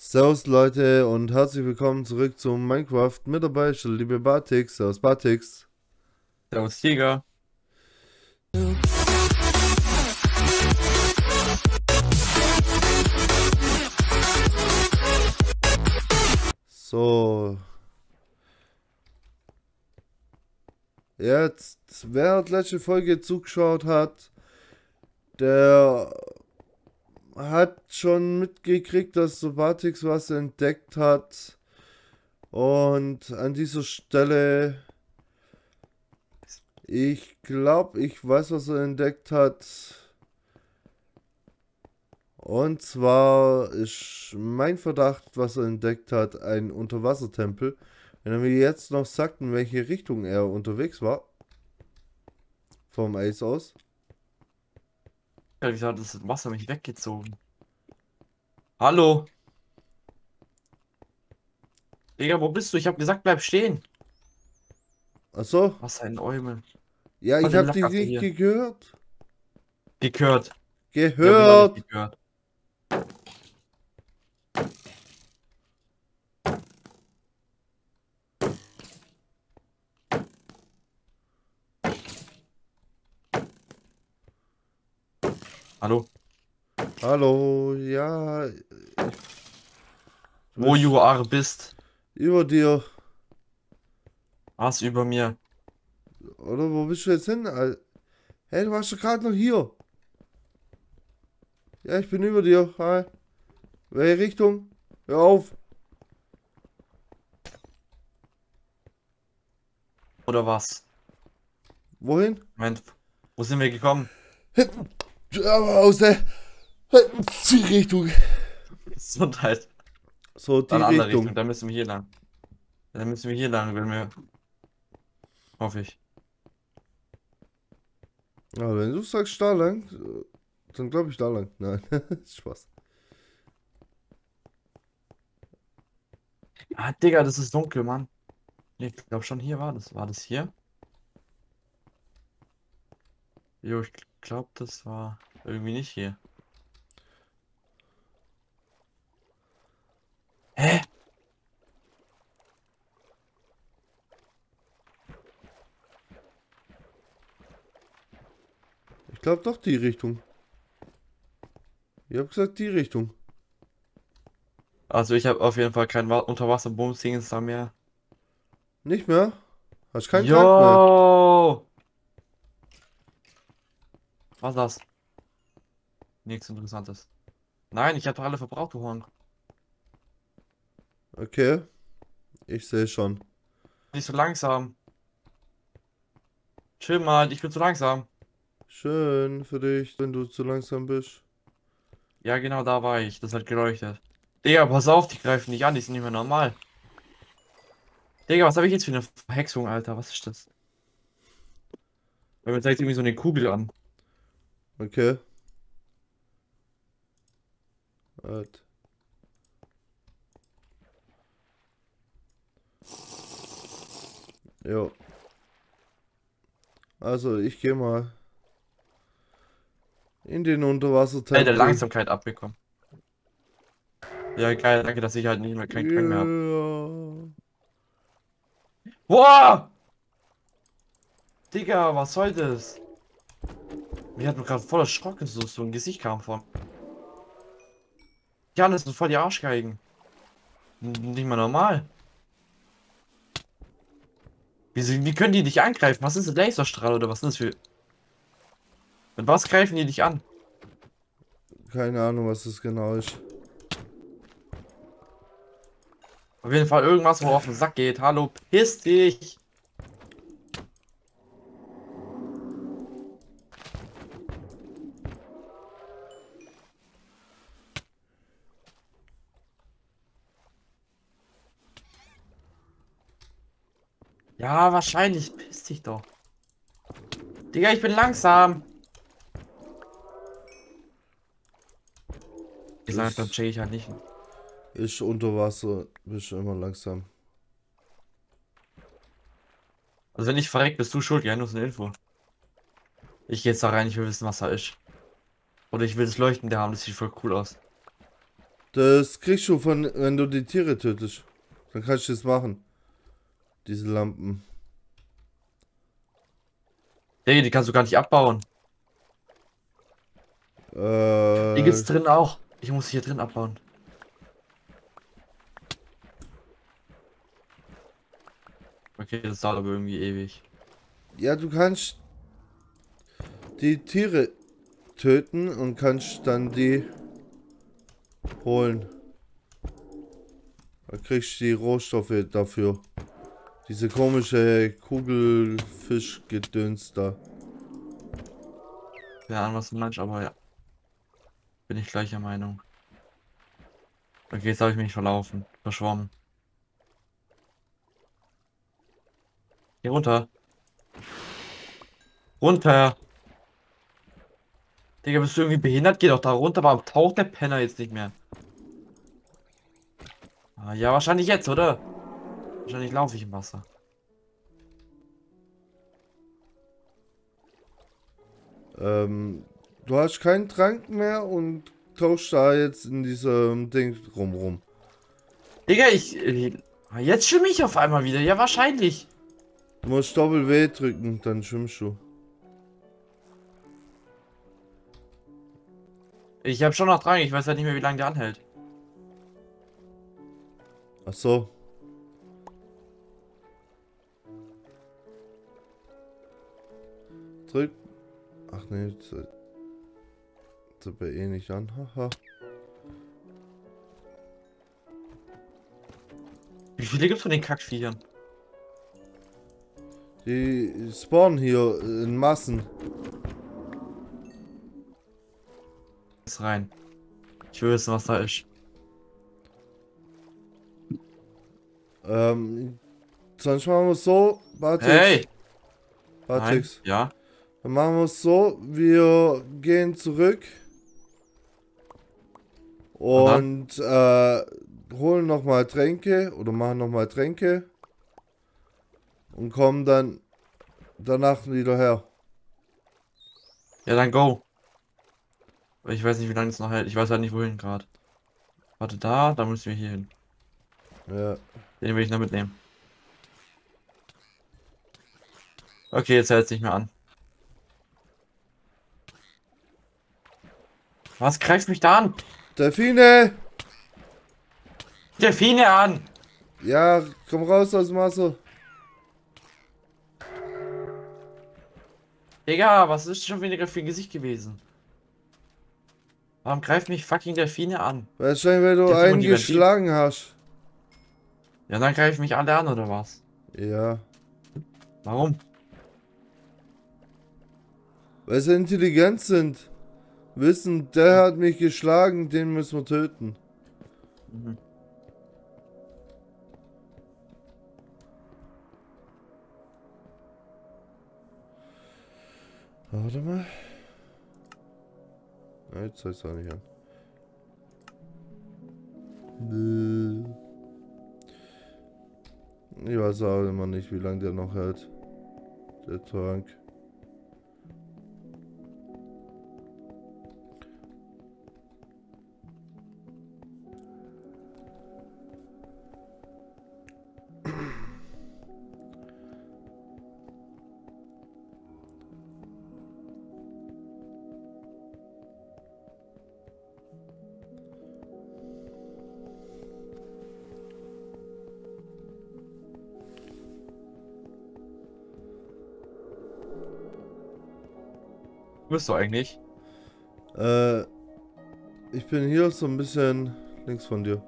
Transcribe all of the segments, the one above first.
Servus Leute und herzlich willkommen zurück zum Minecraft. Mit dabei ist der liebe Batix. Servus Batix. Servus Jäger. So. Jetzt, wer die letzte Folge zugeschaut hat, der hat schon mitgekriegt, dass Sobatix was entdeckt hat. Und an dieser Stelle, ich glaube, ich weiß, was er entdeckt hat. Und zwar ist mein Verdacht, was er entdeckt hat, ein Unterwassertempel. Wenn er mir jetzt noch sagt, in welche Richtung er unterwegs war. Vom Eis aus. Ja, hat das Wasser mich weggezogen? Hallo? Digga, wo bist du? Ich hab gesagt, bleib stehen. Achso. Was ein Eumel. Ja, Was ich hab dich nicht hier. gehört. Gekürt. Gehört. Gekürt. Hallo? Hallo, ja, Wo du are bist. über dir. Was über mir? Oder wo bist du jetzt hin? Hey, du warst doch gerade noch hier. Ja, ich bin über dir. Hi. Welche Richtung? Hör auf. Oder was? Wohin? Moment, wo sind wir gekommen? Aber aus der die Richtung. Gesundheit. So, die Richtung. Richtung. Dann müssen wir hier lang. Dann müssen wir hier lang, wenn wir. Hoffe ich. Ja, wenn du sagst da lang, dann glaube ich da lang. Nein, Spaß. Ah, Digga, das ist dunkel, Mann. Ich glaube schon hier war das. War das hier? Jo, ich glaube, das war irgendwie nicht hier. Hä? Ich glaube doch die Richtung. Ich habe gesagt die Richtung. Also ich habe auf jeden Fall kein Wa- Unterwasser-Bums-Dingens da mehr. Nicht mehr? Hast keinen Tag mehr? Was das? Nichts Interessantes. Nein, ich habe doch alle verbraucht, du Horn. Okay. Ich sehe schon. Nicht so langsam. Chill mal, ich bin zu langsam. Schön für dich, wenn du zu langsam bist. Ja, genau da war ich. Das hat geleuchtet. Digga, pass auf, die greifen dich an, die sind nicht mehr normal. Digga, was habe ich jetzt für eine Verhexung, Alter? Was ist das? Weil mir zeigt irgendwie so eine Kugel an. Okay. Halt. Jo. Also, ich gehe mal in den Teil Unterwassertempel. der Langsamkeit abbekommen. Ja, geil, danke, dass ich halt nicht mehr keinen Krank mehr habe. Boah! Digga, was soll das? Mir hat mir gerade voll erschrocken, so, so ein Gesicht kam vor. Ja, das sind voll die Arschgeigen. Nicht mal normal. Wie, wie können die dich angreifen? Was ist das Laserstrahl oder was ist das für. Mit was greifen die dich an? Keine Ahnung, was das genau ist. Auf jeden Fall irgendwas, wo auf den Sack geht. Hallo, piss dich! Ja, wahrscheinlich. Piss dich doch. Digga, ich bin langsam. Ich sag, dann check ich halt nicht. Ist unter Wasser, bist du immer langsam. Also wenn ich verreck, bist du schuld, ja, nur so eine Info. Ich geh jetzt da rein, ich will wissen, was da ist. Oder ich will das Leuchten der haben, das sieht voll cool aus. Das kriegst du von, wenn du die Tiere tötest. Dann kannst du das machen. Diese Lampen. Digga, die kannst du gar nicht abbauen. Äh, Die gibt's drin auch. Ich muss hier drin abbauen. Okay, das dauert aber irgendwie ewig. ja, du kannst die Tiere töten und kannst dann die holen. Da kriegst du die Rohstoffe dafür. Diese komische Kugelfischgedöns da. Keine was du meinst, aber ja. Bin ich gleicher Meinung. Okay, jetzt habe ich mich verlaufen. Verschwommen. Geh runter. Runter. Digga, bist du irgendwie behindert? Geh doch da runter. Warum taucht der Penner jetzt nicht mehr? Ah, ja, wahrscheinlich jetzt, oder? Wahrscheinlich laufe ich im Wasser. Ähm, du hast keinen Trank mehr und tauschst da jetzt in diesem Ding rum rum. Digga, ich. äh, Jetzt schwimme ich auf einmal wieder. Ja, wahrscheinlich. Du musst Doppel W drücken, dann schwimmst du. Ich habe schon noch dran. Ich weiß halt nicht mehr, wie lange der anhält. Ach so. Drück. Ach nee, bei eh nicht an. Haha. Wie viele gibt's von den Kackviechern? Die spawnen hier in Massen. Ist rein. Ich will wissen, was da ist. Ähm, sonst machen wir es so. Bartix. Hey! Nein. Bartix. Ja. Dann machen wir es so. Wir gehen zurück. Und äh, holen nochmal Tränke oder machen nochmal Tränke. Und kommen dann danach wieder her. Ja, dann go. Ich weiß nicht, wie lange es noch hält. Ich weiß halt nicht, wohin gerade. Warte, da, da müssen wir hier hin. Ja. Den will ich noch mitnehmen. Okay, jetzt hält es nicht mehr an. Was greift mich da an? Delfine! Delfine an! Ja, komm raus aus dem Wasser. Digga, was ist schon wieder für ein Gesicht gewesen? Warum greift mich fucking Delfine an? Wahrscheinlich, weil du Der einen geschlagen hast. Ja, dann greifen mich alle an, oder was? Ja. Warum? Weil sie intelligent sind. Wissen, der hat mich geschlagen, den müssen wir töten. Mhm. Warte mal. Na, jetzt zeigt's auch nicht an. Ich weiß auch immer nicht, wie lange der noch hält. Der Trank. Wo bist du eigentlich? Äh, ich bin hier so ein bisschen links von dir.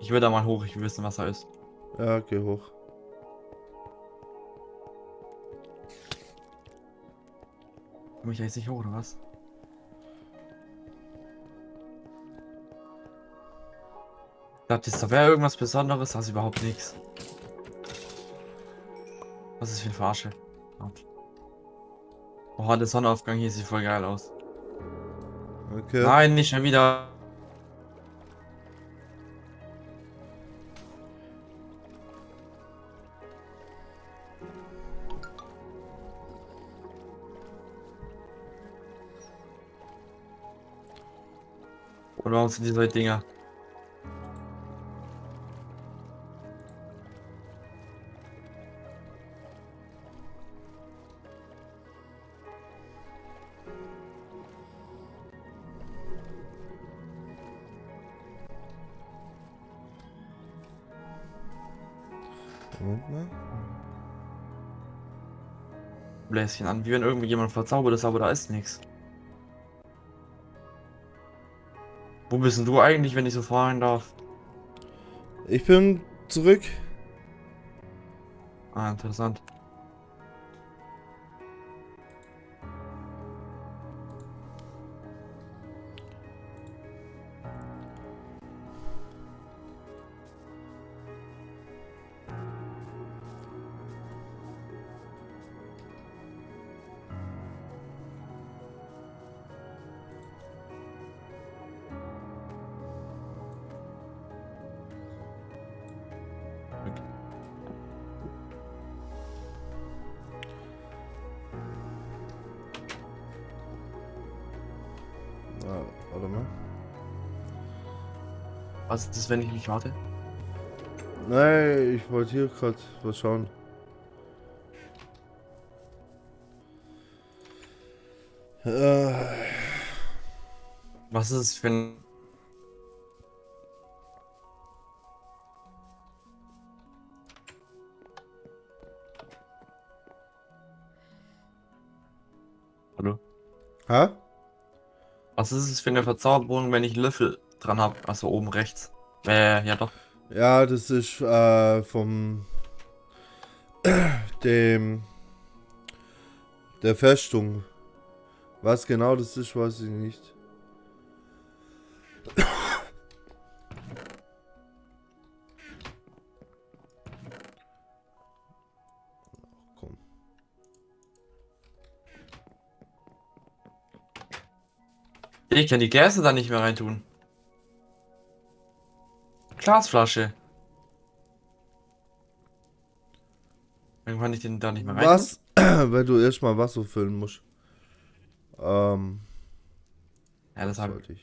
Ich will da mal hoch, ich will wissen, was da ist. Ja, geh hoch. Komm ich da jetzt nicht hoch, oder was? Glaubt ihr, da wäre irgendwas Besonderes? Das ist überhaupt nichts. Was ist für ein Verarsche? Oha, der Sonnenaufgang hier sieht voll geil aus. Okay. Nein, nicht schon wieder. Und warum sind die solche Dinger? Bläschen an, wie wenn irgendwie jemand verzaubert ist, aber da ist nichts. Wo bist denn du eigentlich, wenn ich so fragen darf? Ich bin zurück. Ah, interessant. Was ist das, wenn ich nicht warte? Nein, ich wollte hier gerade was schauen. Äh, Was ist es für ein. Hallo? hä? Was ist es für eine Verzauberung, wenn ich Löffel dran habe? Also oben rechts. Äh, ja doch. Ja, das ist äh, vom dem der Festung. Was genau das ist, weiß ich nicht. Ich kann die Gäste da nicht mehr reintun. Glasflasche. Irgendwann kann ich den da nicht mehr reintun. Was? Wenn du erstmal Wasser füllen musst. Ähm, Ja, das habe ich.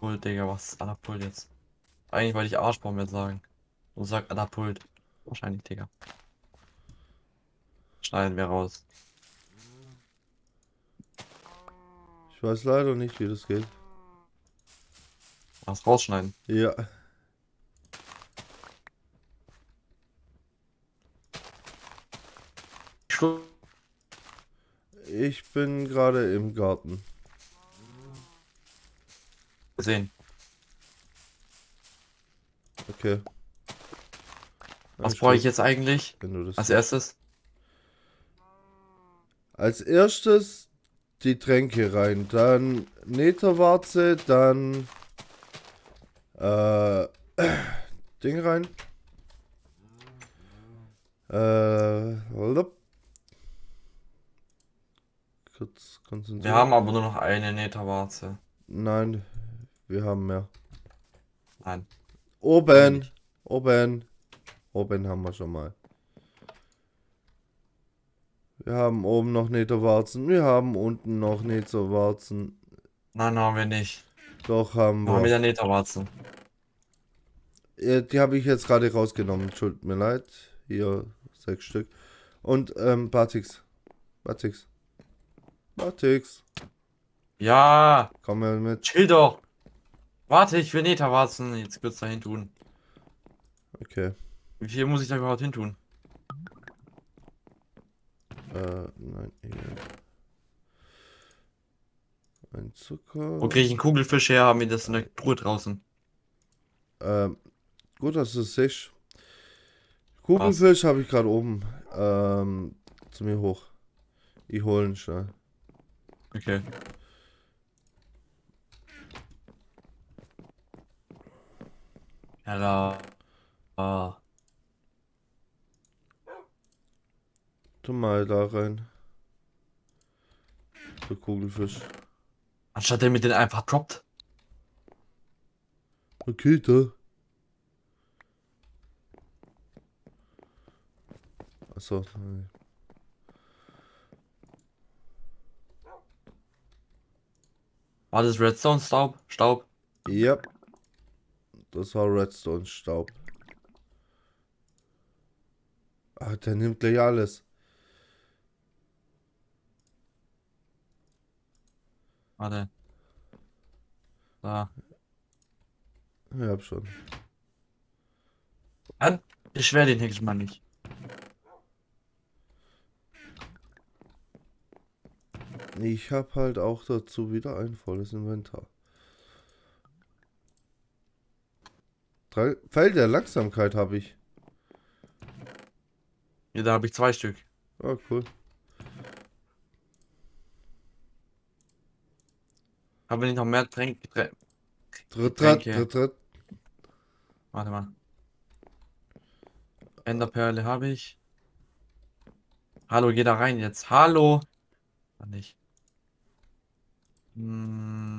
Pult, Digga, was ist Anapult jetzt? Eigentlich wollte ich Arschbaum jetzt sagen. Und sag Anapult. Wahrscheinlich, Digga. Schneiden wir raus. Ich weiß leider nicht, wie das geht. Was rausschneiden? Ja. Ich bin gerade im Garten. Gesehen. Okay. Was brauche ich jetzt eigentlich? Wenn du das Als erstes? Als erstes die Tränke rein, dann Netherwarze, dann äh, Ding rein. Äh, kurz konzentrieren. Wir haben aber nur noch eine Netherwarze. Nein, wir haben mehr. Nein. Oben, oben, oben haben wir schon mal. Wir haben oben noch Netherwarzen, wir haben unten noch Netherwarzen. Nein, haben wir nicht. Doch haben Wir haben wir. wieder Netherwarzen. Ja, die habe ich jetzt gerade rausgenommen. Tut mir leid. Hier sechs Stück. Und ähm, Batix. Batix. Batix. Ja, Komm mal mit. chill doch. Warte, ich will Netherwarzen jetzt kurz dahin tun. Okay. Wie viel muss ich da überhaupt hin tun? Äh, nein, hier. Ein Zucker. Wo kriege ich einen Kugelfisch her? Haben wir das in der Truhe draußen? Ähm, gut, dass du es siehst. Kugelfisch habe ich gerade oben. Ähm, zu mir hoch. Ich hole ihn schnell. Okay. Ja, da. Tu mal da rein. Der Kugelfisch. Anstatt der mit den einfach droppt. Okay, da. Achso. War das Redstone Staub? Staub? Ja. Das war Redstone Staub. Ah, der nimmt gleich alles. Warte. Da. Ich hab schon. Ah, Ich werde den nächsten Mal nicht. Ich hab halt auch dazu wieder ein volles Inventar. Drei Pfeil der Langsamkeit habe ich. Ja, da habe ich zwei Stück. Oh, cool. Haben wir nicht noch mehr Tränke? Trä Tritt, tritt. Warte mal. Enderperle habe ich. Hallo, geh da rein jetzt. Hallo. Nicht. Hm.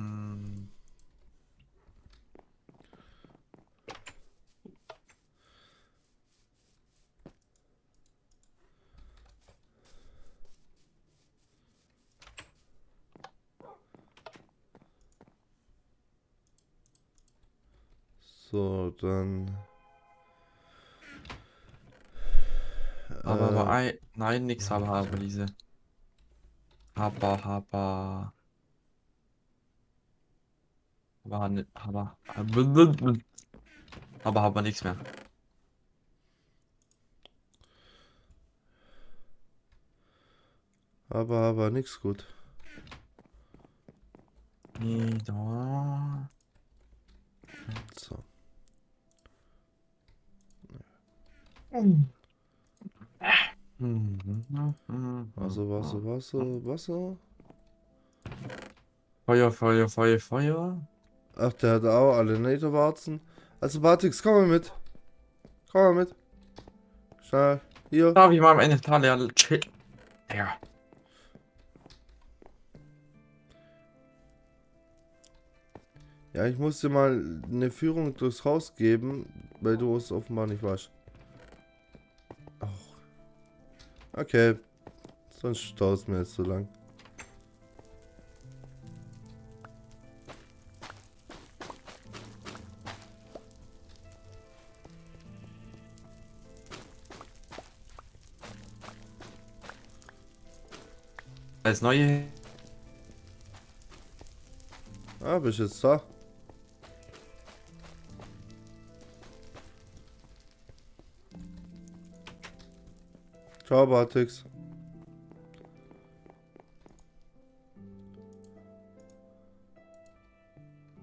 So, dann. Aber, aber, Äh, ei, nein, nix aber, aber diese. Aber, aber. Aber, ne- aber, aber, aber, aber nichts mehr. aber, aber nix gut. Nee, da. So. Also Wasser, Wasser, Wasser. Feuer, Feuer, Feuer, Feuer. Ach, der hat auch alle Netherwarzen. Also Bartix, komm mal mit. Komm mal mit. Schnell. Hier. Da habe ich mal am Ende Tal leer. Chill. Ja. Ja, ich muss dir mal eine Führung durchs Haus geben, weil du es offenbar nicht weißt. Okay. Sonst dauert mir jetzt so lang. Als neue. Ah, bist jetzt da? Ciao, Bartix.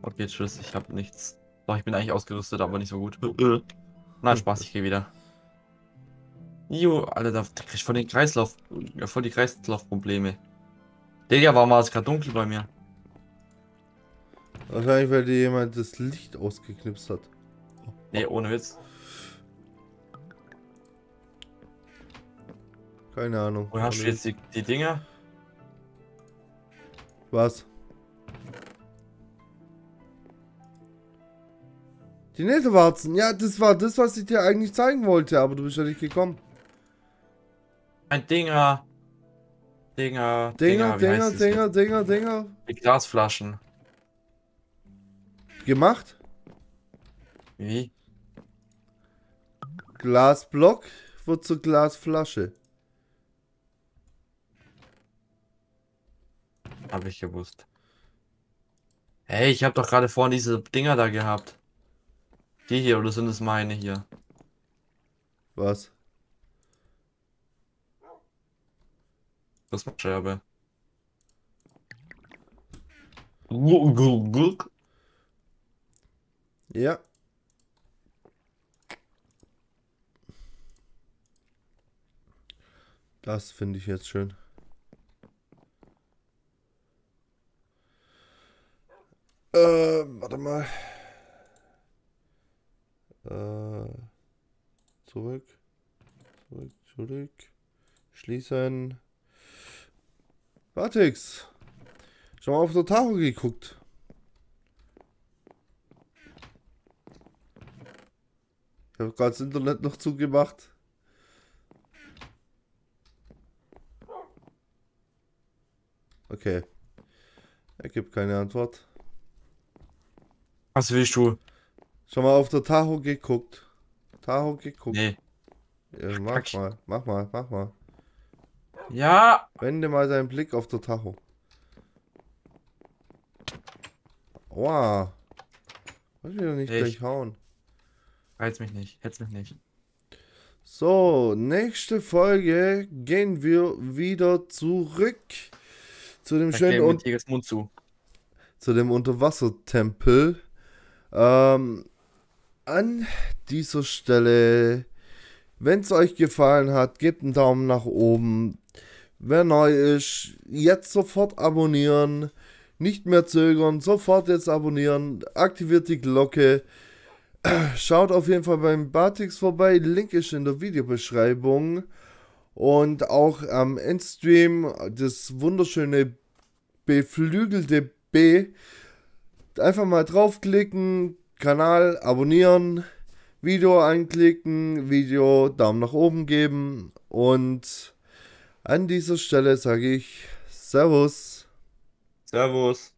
Okay, tschüss, ich habe nichts. Doch, ich bin eigentlich ausgerüstet, aber nicht so gut. Na, Spaß, ich gehe wieder. Jo, Alter, da krieg ich voll den Kreislauf, voll die Kreislaufprobleme. Digga, warum war es gerade dunkel bei mir? Wahrscheinlich, weil dir jemand das Licht ausgeknipst hat. Nee, ohne Witz. Keine Ahnung. Wo hast du jetzt die, die Dinger? Was? Die Netherwarzen. Ja, das war das, was ich dir eigentlich zeigen wollte, aber du bist ja nicht gekommen. Ein Dinger. Dinger. Dinger, Dinger, Dinger? Dinger, Dinger. Die Glasflaschen. Gemacht. Wie? Glasblock wird zur Glasflasche. Hab ich gewusst. Hey, ich habe doch gerade vorhin diese Dinger da gehabt. Die hier, oder sind es meine hier? Was? Prismascherbe. Gurk. Ja. Das finde ich jetzt schön. Äh, warte mal. Äh, zurück. Zurück, zurück. Schließen. Vertex. Schon mal auf der Tafel geguckt. Ich habe gerade das Internet noch zugemacht. Okay. Er gibt keine Antwort. Was willst du? Schon mal auf der Tacho geguckt. Tacho geguckt. Nee. Ja, mach Kack. mal, mach mal, mach mal. Ja. Wende mal deinen Blick auf der Tacho. Wow. Ich will doch nicht Ich- gleich hauen. Reiz mich nicht. Hetz mich nicht. So, nächste Folge gehen wir wieder zurück zu dem schönen Okay, Un mit Tigers Mund zu. zu dem Unterwassertempel. Ähm, an dieser Stelle, wenn es euch gefallen hat, gebt einen Daumen nach oben. Wer neu ist, jetzt sofort abonnieren. Nicht mehr zögern, sofort jetzt abonnieren. Aktiviert die Glocke. Schaut auf jeden Fall beim Batix vorbei. Link ist in der Videobeschreibung. Und auch am Endstream das wunderschöne beflügelte B. Einfach mal draufklicken, Kanal abonnieren, Video anklicken, Video Daumen nach oben geben. Und an dieser Stelle sage ich Servus. Servus.